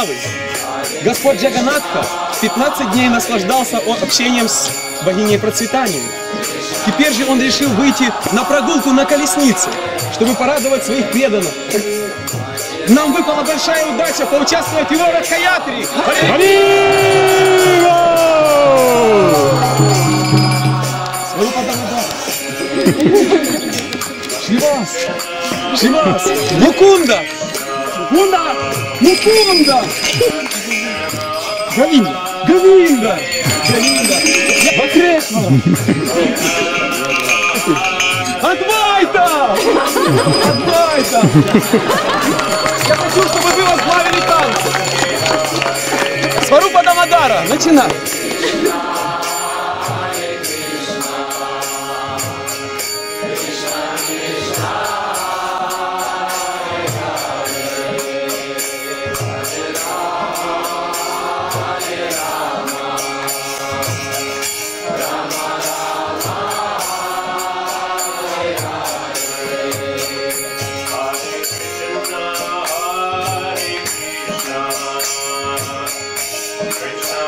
Вайшнавы. Господь Джаганатха 15 дней наслаждался общением с богиней процветания. Теперь же он решил выйти на прогулку на колеснице, чтобы порадовать своих преданных. Нам выпала большая удача поучаствовать в его Радхаятре. Сварупа Дамодар. Шривас! Шривас! Мукунда! Мукунда! Мукунда! Говинда! Говинда! Говинда! Вакрешна! Адвайта! Адвайта! Я хочу, чтобы вы возглавили танцы. Сварупа Дамадара, начинай. Мне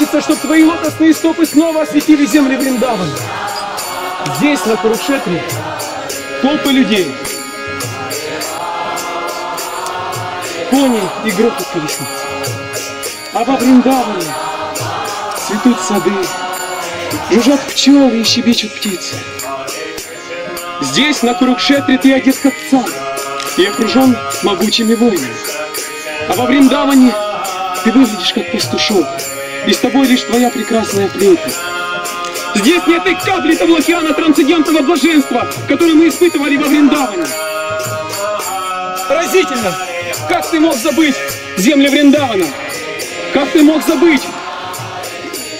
хочется, чтобы твои лотосные стопы снова осветили земли Вриндавана. Здесь, на Курукшетре, толпы людей. Кони и грохот колесниц. А во Вриндаване цветут сады, жужжат пчелы и щебечут птицы. Здесь, на Курукшетре, ты одет как царь и окружен могучими воинами. А во Вриндаване ты выглядишь как пастушок, и с тобой лишь твоя прекрасная флейта. Здесь нет и капли того океана трансцендентного блаженства, которое мы испытывали во Вриндаване. Поразительно! Как ты мог забыть земли Вриндавана? Как ты мог забыть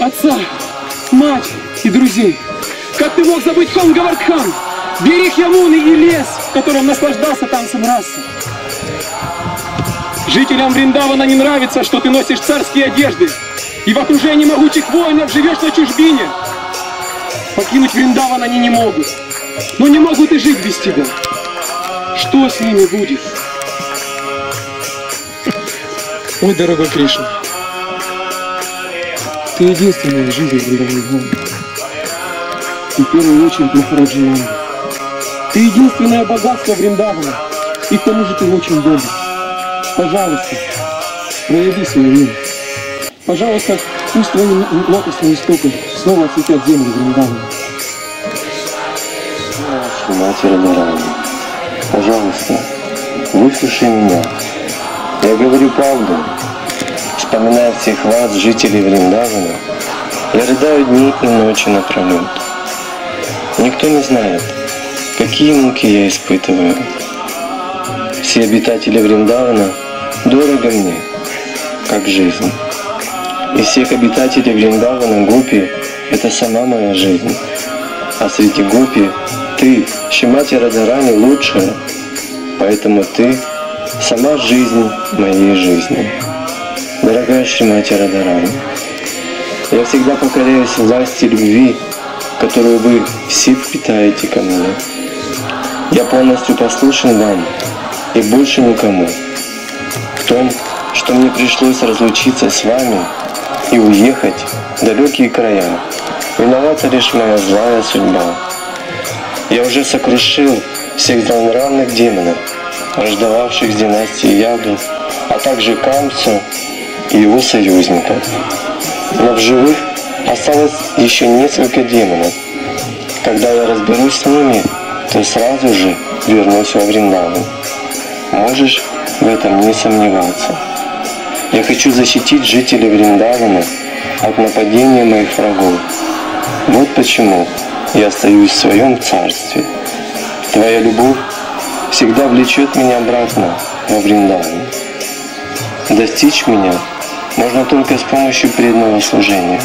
отца, мать и друзей? Как ты мог забыть Хонгавардхан, берег Ямуны и лес, в котором наслаждался танцем расы? Жителям Вриндавана не нравится, что ты носишь царские одежды и в окружении могучих воинов живешь на чужбине. Покинуть Вриндаван они не могут, но не могут и жить без тебя. Что с ними будет? Ой, дорогой Кришна, ты единственная в Вриндаване. И в первую очередь. Ты единственное богатство Вриндавана, и к тому же ты очень добр. Пожалуйста, прояви свою милость. Пожалуйста, пусть твои лотосные стопы снова осветят землю Вриндавана. Матерь Нараяна, пожалуйста, выслушай меня. Я говорю правду. Вспоминая всех вас, жителей Вриндавана, я рыдаю дни и ночи напролет. Никто не знает, какие муки я испытываю. Все обитатели Вриндавана дорого мне, как жизнь. Из всех обитателей Вриндавана Гопи – это сама моя жизнь. А среди Гопи ты, Шимати Радарани, лучшая, поэтому ты – сама жизнь моей жизни. Дорогая Шимати Радарани, я всегда покоряюсь власти любви, которую вы все впитаете ко мне. Я полностью послушен вам и больше никому. В том, что мне пришлось разлучиться с вами и уехать в далекие края, виновата лишь моя злая судьба. Я уже сокрушил всех злонравных демонов, рождававших династии Яду, а также Камцу и его союзников. Но в живых осталось еще несколько демонов. Когда я разберусь с ними, то сразу же вернусь во Вриндаван. Можешь в этом не сомневаться. Я хочу защитить жителей Вриндавана от нападения моих врагов. Вот почему я остаюсь в своем царстве. Твоя любовь всегда влечет меня обратно во Вриндаван. Достичь меня можно только с помощью преданного служения.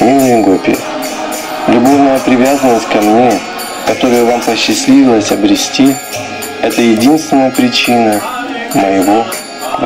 Милые гопи, любовная привязанность ко мне, которую вам посчастливилось обрести, это единственная причина моего к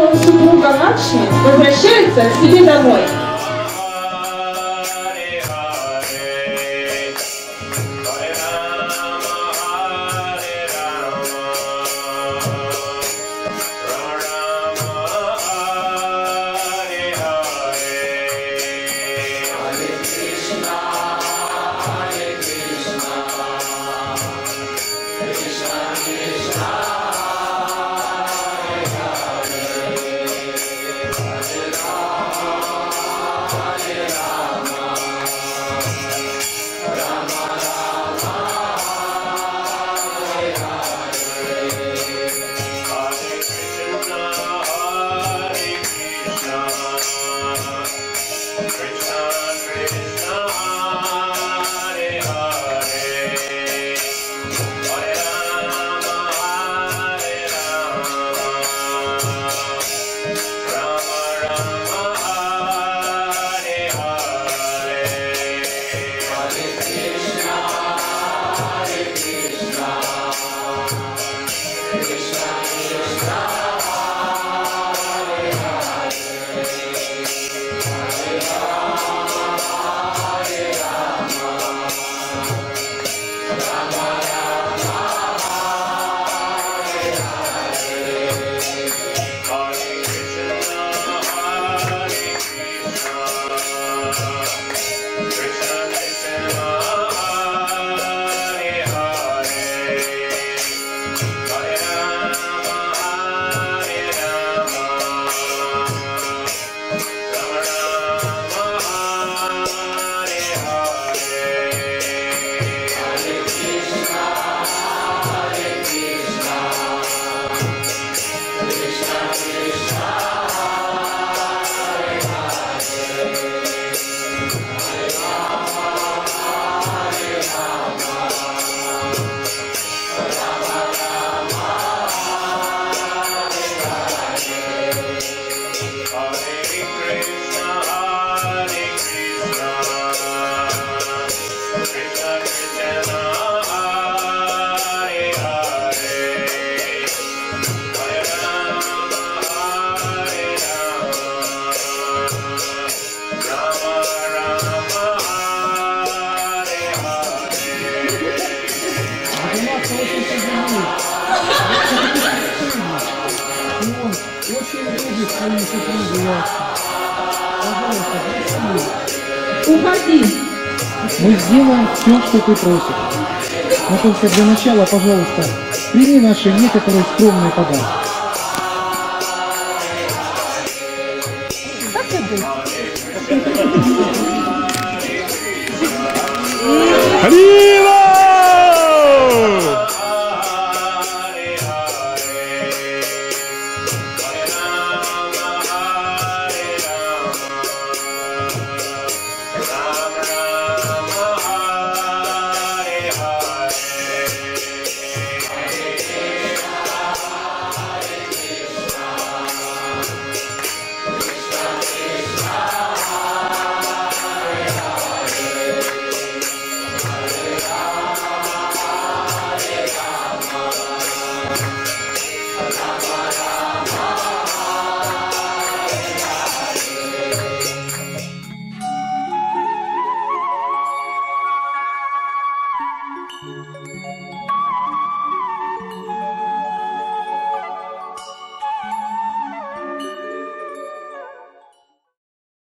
нового супруга Маши возвращается к себе домой. Он не Пожалуйста, Уходи. Мы сделаем все, что ты просишь. Но только для начала, пожалуйста, прими наши некоторые скромные подарки. Как это? Алина!